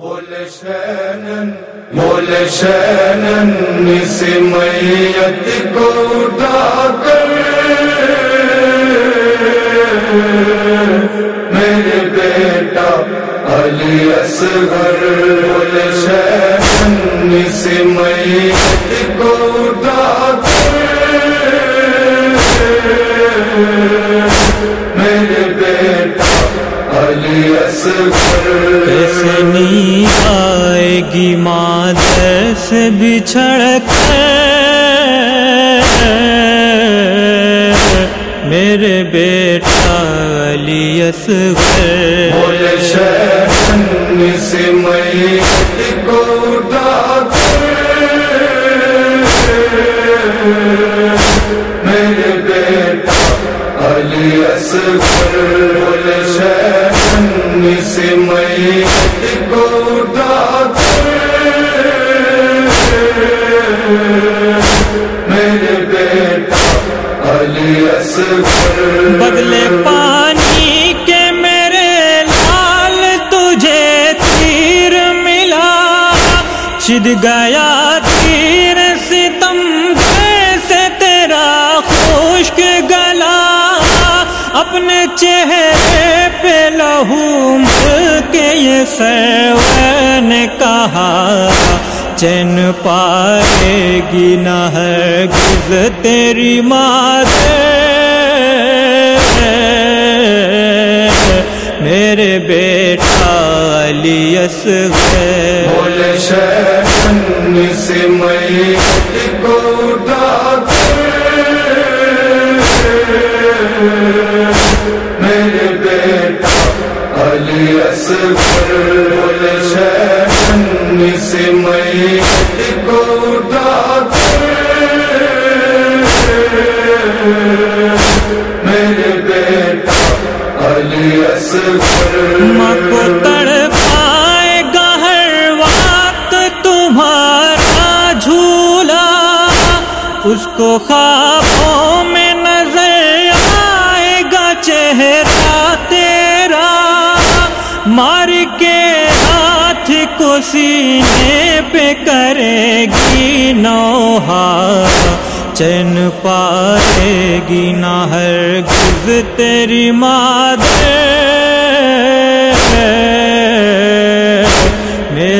مول شینن مول میت کو اٹھا کر میرے بیٹا علی اصغر مول شینن اس میت کو اٹھا کر کیسے نیند آئے گی مادر سے بچھڑ کر میرے بیٹا علی اصغر سے کو اٹھا کر۔ میرے بیٹا سے میت کو میرے بیٹا علی اصغر بدلے پانی کے میرے لال تجھے تیر ملا چد گیا پہ لہو کے یہ سیو نے کہا، چین پائے گی نہ ہے گز تیری ماں میرے بیٹا علی اصغر مول شہن سے میت اس کو خوابوں میں نظر آئے گا چہرہ تیرا۔ مار کے ہاتھ کو سینے پہ کرے گی نوحا چین پائے گی نہ ہر گز تیری مادر۔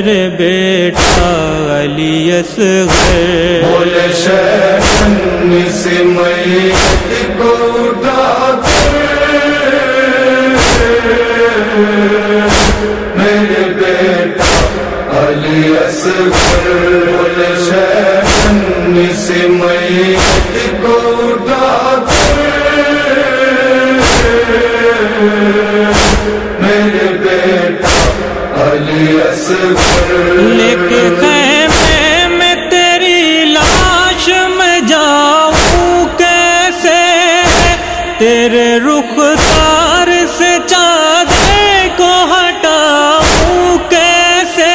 میرے بیٹا علی اصغر۔ مول شہن سے میت کو اٹھا کر۔ میرے بیٹا علی اصغر مول شہن سے میت کو اٹھا علی خیمے میں تیری لاش میں جاؤں کیسے تیرے رخ تار سے چادر کو ہٹاؤں کیسے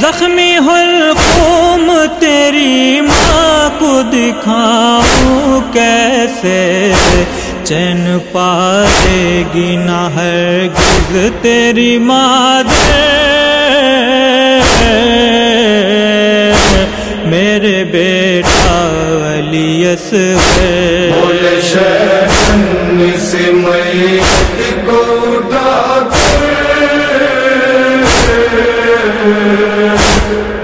زخمی حلقوم تیری ماں کو دکھاؤں کیسے چین پائے گی نہ ہر گز تیری مادر شہن سے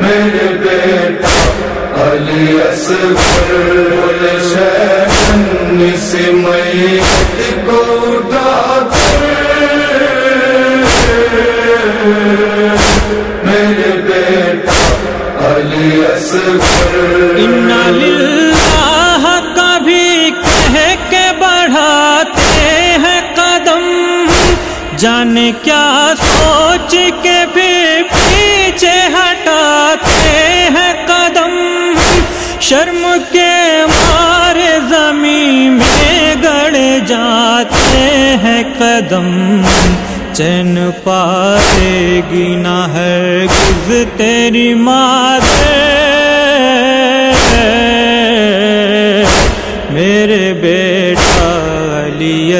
میرے بیٹا علی اصغر۔ مول شہن سے کو میرے بیٹا علی اصغر۔ جانے کیا سوچ کے بھی پیچھے ہٹاتے ہیں قدم شرم کے مارے زمین میں گڑ جاتے ہیں قدم چین پائے گی نہ ہر تیری مادر۔ میرے بیٹا علی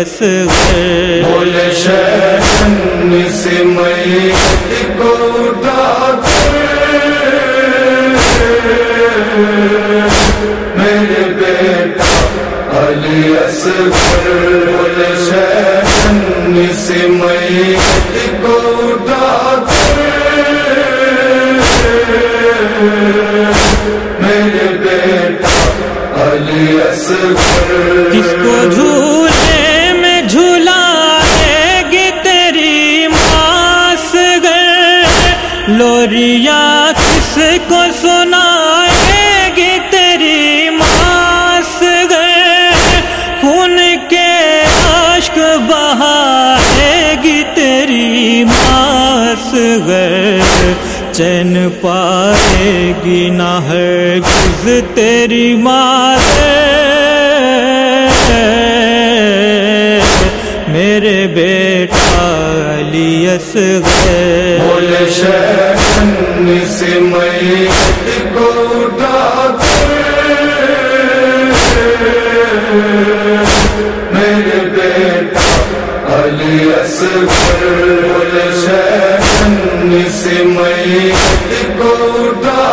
سے میت کو اٹھا کر میرے بیٹا علی اصغر کس کو جھولے میں جھلائے گی تیری ماس گر لوریا کس کو سنائے ماس چین پائے گی نہ ہے کس تیری ماں میرے بیٹا علی اصغر بول شہن سے میت کو اٹھا کر۔ سے میت کو اٹھا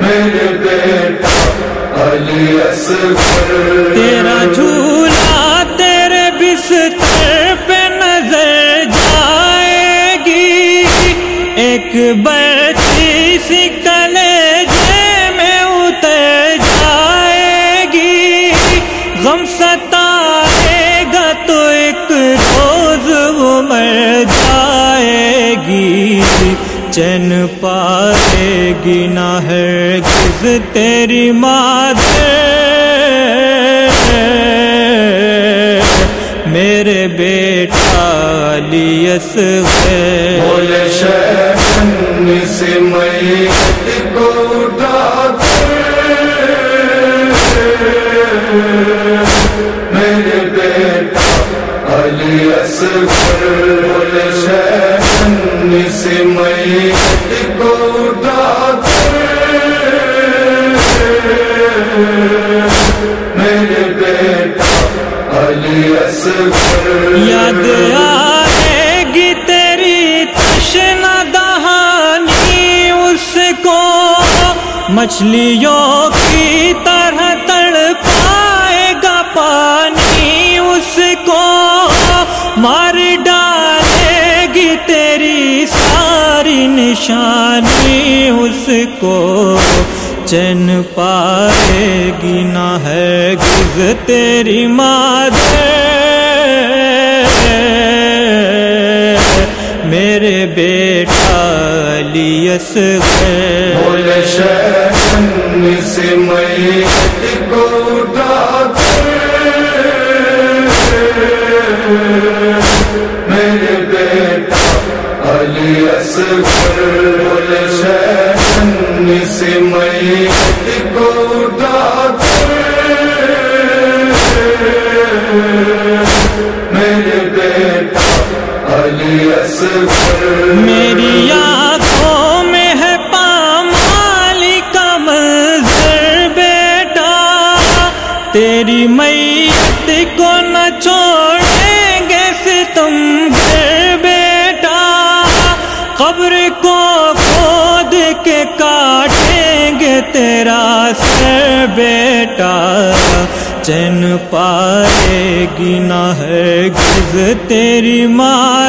میرے بیٹا علی اصغر تیرا جھوٹ مر جائے گی، چین پائے گی، نہ ہے کس تیری مادر۔ میرے بیٹا علی اصغر بول شہن سے میت کو اٹھا کر۔ شہن سے میت کو اٹھا میرے بیٹا علی یاد آئے گی تیری تشنا دہانی اس کو، مچھلیوں کی نشانی اس کو چین پائے گی نہ ہے گز تیری مادر میرے بیٹا بول شہن سے میت کو اٹھا کر۔ میرے بیٹا سے میت کو اٹھا میرے بیٹا علی اصغر۔ میری آنکھوں قبر کو کھود کے کاٹیں گے تیرا سر بیٹا چین پائے گی نہ ہے گز تیری ماں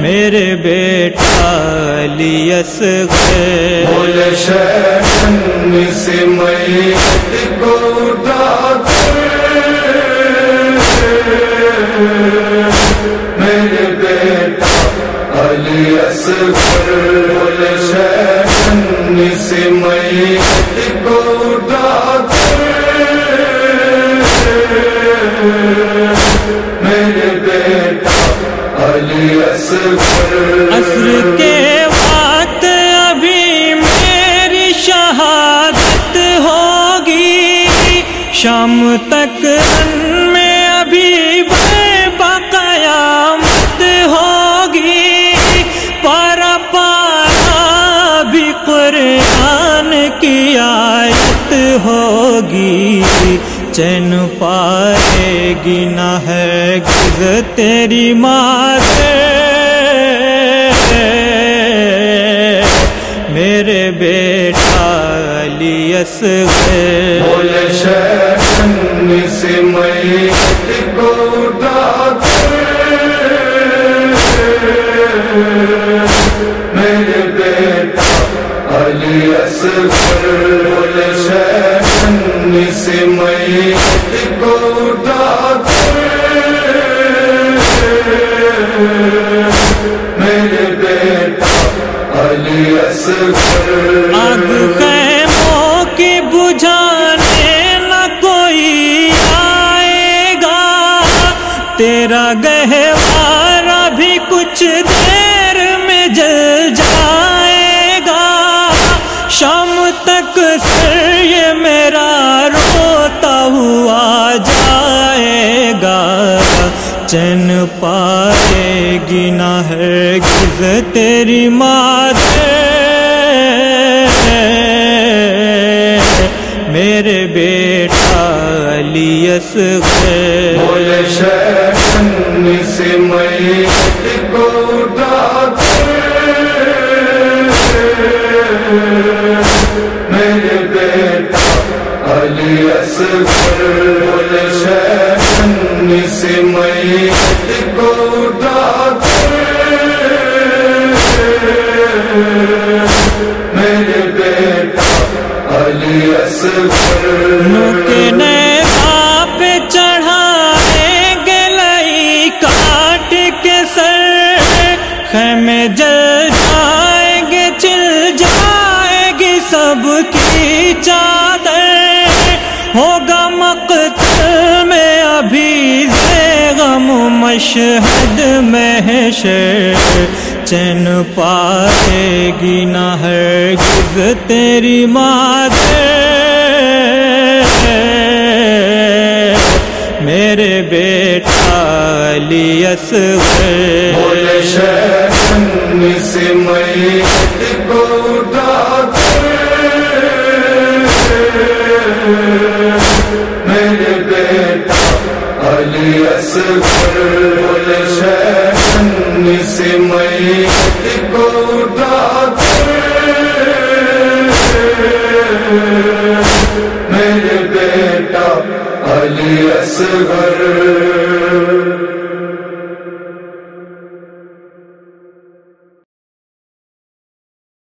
میرے بیٹا علی اصغر بول شہن سے میت میرے بیٹا علی اصغر بول شہن سے میت کو اٹھا کر۔ میرے بیٹا علی اصغر اصغر کے ہوگی نہ ہے ہرگز تیری مات میرے بیٹا علی اصغر سے میت کو اٹھا میرے بیٹا علی اصغر سے میت کو میرے بیٹا علی اصغر۔ آگ خیموں کی بجھانے نہ کوئی آئے گا۔ تیرا گہوارا بھی کچھ دیر میں جل جائے گا۔ شام تک سر یہ میرا روتا ہوا جائے گا۔ چین پائے گی نہ ہرگز تیری مات میرے بیٹا علی اصغر بولے سے میت کو اٹھا کر۔ میرے سے کو اٹھا میرے بیٹا علی اصفر نوکے مشہد محشر چین پائے گی نہ ہرگز تیری مات میرے بیٹا علی اصغر۔ بولے شہن سے میت کو اٹھا کر۔ سے میت کو اٹھا میرے بیٹا علی اصغر